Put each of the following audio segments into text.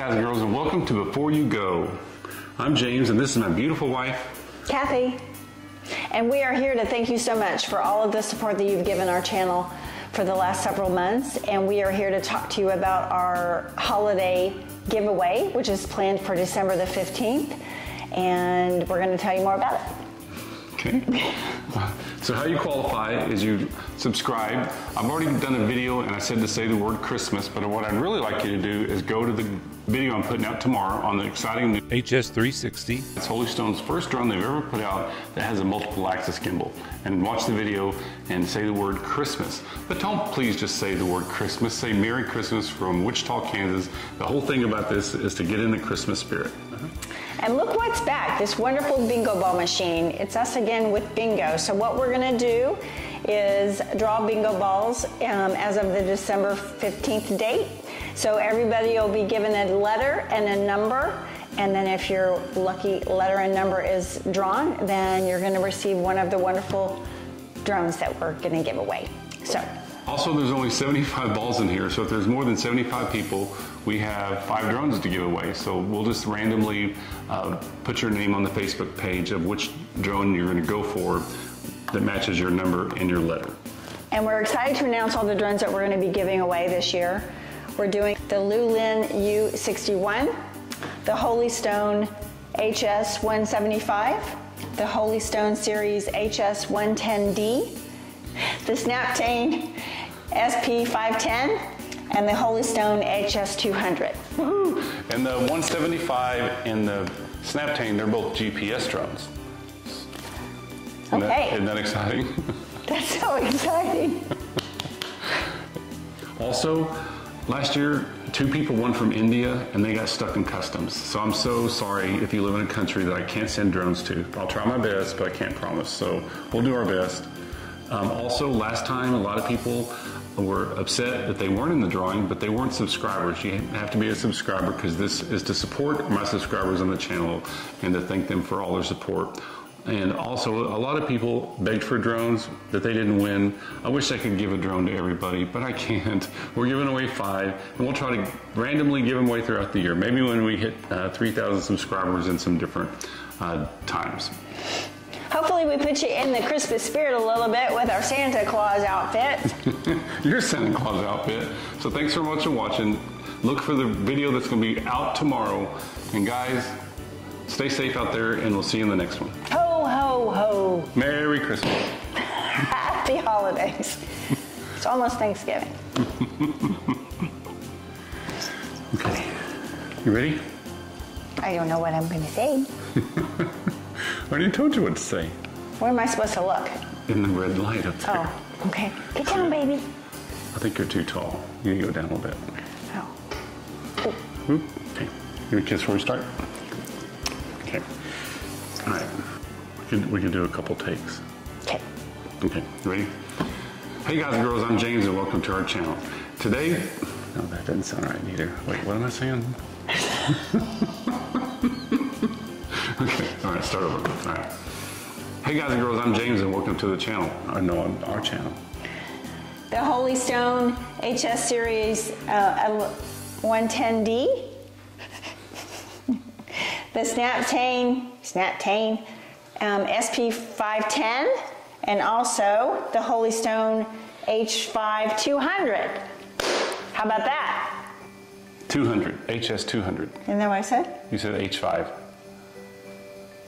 guys and girls, and welcome to Before You Go. I'm James, and this is my beautiful wife. Kathy. And we are here to thank you so much for all of the support that you've given our channel for the last several months. And we are here to talk to you about our holiday giveaway, which is planned for December the 15th. And we're going to tell you more about it. Okay. Uh, so how you qualify is you subscribe. I've already done a video and I said to say the word Christmas, but what I'd really like you to do is go to the video I'm putting out tomorrow on the exciting new HS360. It's Holy Stone's first drone they've ever put out that has a multiple axis gimbal. And watch the video and say the word Christmas. But don't please just say the word Christmas. Say Merry Christmas from Wichita, Kansas. The whole thing about this is to get in the Christmas spirit. Uh-huh. And look what's back, this wonderful bingo ball machine. It's us again with bingo. So what we're gonna do is draw bingo balls um, as of the December 15th date. So everybody will be given a letter and a number. And then if your lucky letter and number is drawn, then you're gonna receive one of the wonderful drones that we're gonna give away. So Also, there's only 75 balls in here, so if there's more than 75 people, we have five drones to give away. So we'll just randomly uh, put your name on the Facebook page of which drone you're going to go for that matches your number and your letter. And we're excited to announce all the drones that we're going to be giving away this year. We're doing the LOOLIN U61, the Holy Stone HS 175, the Holy Stone Series HS 110D, the Snaptain SP 510, and the Holy Stone HS 200. Woohoo! And the 175 and the Snaptain, they're both GPS drones. Isn't Okay. isn't that exciting? That's so exciting. Also, last year, two people won from India and they got stuck in customs. So I'm so sorry if you live in a country that I can't send drones to. I'll try my best, but I can't promise. So we'll do our best. Um, also, last time, a lot of people were upset that they weren't in the drawing, but they weren't subscribers. You have to be a subscriber because this is to support my subscribers on the channel and to thank them for all their support. And also, a lot of people begged for drones that they didn't win. I wish I could give a drone to everybody, but I can't. We're giving away five, and we'll try to randomly give them away throughout the year. Maybe when we hit uh, 3,000 subscribers in some different uh, times. Hopefully, we put you in the Christmas spirit a little bit with our Santa Claus outfit. Your Santa Claus outfit. So thanks so much for watching. Look for the video that's going to be out tomorrow. And guys, stay safe out there, and we'll see you in the next one. Ho, ho, ho. Merry Christmas. Happy holidays. It's almost Thanksgiving. Okay. You ready? I don't know what I'm going to say. I already told you what to say. Where am I supposed to look? In the red light up there. Oh, okay. Get down, baby. I think you're too tall. You need to go down a little bit. Oh. Whoop. Okay. Give me a kiss before we start. Okay. All right. We can, we can do a couple takes. Okay. Okay. Ready? Hey guys and girls, I'm James and welcome to our channel. Today, no, that doesn't sound right either. Wait, what am I saying? okay. All right. Start over. All right. Hey guys and girls, I'm James and welcome to the channel. Or no, on our channel. The Holy Stone HS Series uh, 110D. the Snaptain, Snaptain um, SP 510. And also the Holy Stone H5200. How about that? 200. HS 200. Isn't that what I said? You said H5.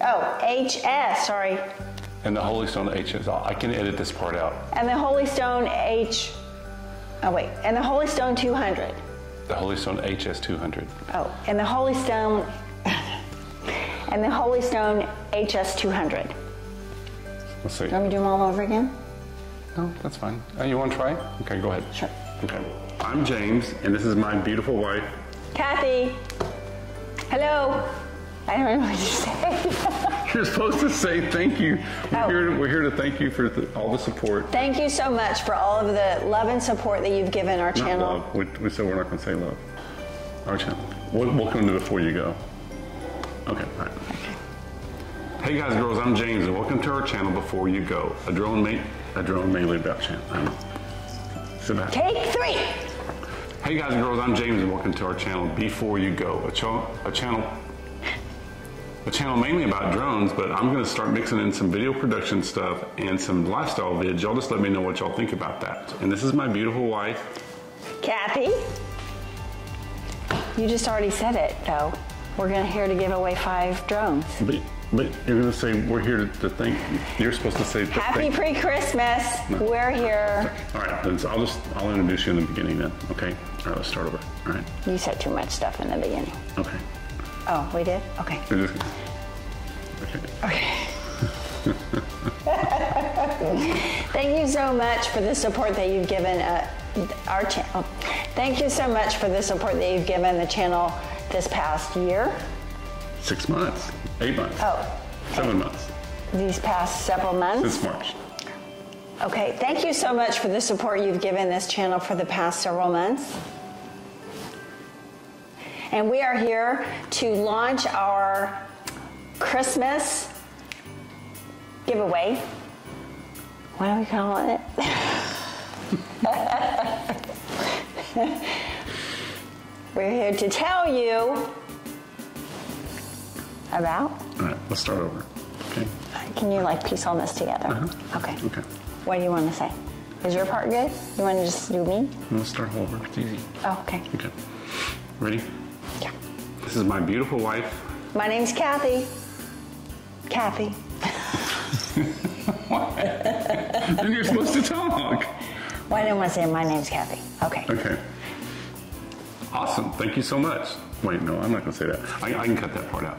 Oh, HS, sorry. And the Holy Stone HS. I can edit this part out. And the Holy Stone H, oh wait, and the Holy Stone 200. The Holy Stone HS 200. Oh, and the Holy Stone, and the Holy Stone HS 200. Let's see. You want me to do them all over again? No, that's fine. Uh, you want to try? Okay, go ahead. Sure. Okay. I'm James, and this is my beautiful wife. Kathy. Hello. I don't know what to say. You're supposed to say thank you. We're, Oh. here, to, we're here to thank you for the, all the support. Thank you so much for all of the love and support that you've given our Not channel. love. We, we said we're not going to say love. Our channel. Wel- Welcome to Before You Go. Okay, all right. Hey guys, girls, I'm James, and welcome to our channel Before You Go, a drone, ma- a drone mainly about channel. Um, sit back. Take three. Hey guys and girls, I'm James and welcome to our channel Before You Go, a, ch- a channel a channel mainly about drones, but I'm going to start mixing in some video production stuff and some lifestyle vids. Y'all just let me know what y'all think about that. And this is my beautiful wife. Kathy, you just already said it though. We're gonna here to give away five drones. But, but you're going to say we're here to, to thank. You're supposed to say Happy pre-Christmas. We're here. All right, then I'll just I'll introduce you in the beginning then. Okay. All right, let's start over. All right. You said too much stuff in the beginning. Okay. Oh, we did? Okay. Okay. Thank you so much for the support that you've given uh, our channel. Thank you so much for the support that you've given the channel this past year. Six months, eight months, Oh, seven months these past several months. since March. Okay, thank you so much for the support you've given this channel for the past several months. And we are here to launch our Christmas giveaway. What are we calling it? We're here to tell you about. All right, let's start over. Okay. Can you like piece all this together? Uh-huh. Okay. Okay. What do you want to say? Is your part good? You want to just do me? Let's start over. It's easy. Oh, okay. Okay. Ready? This is my beautiful wife. My name's Kathy. Kathy. and you're supposed to talk. Well, I didn't want to say my name's Kathy. Okay. Okay. Awesome. Thank you so much. Wait, no, I'm not going to say that. I, I can cut that part out.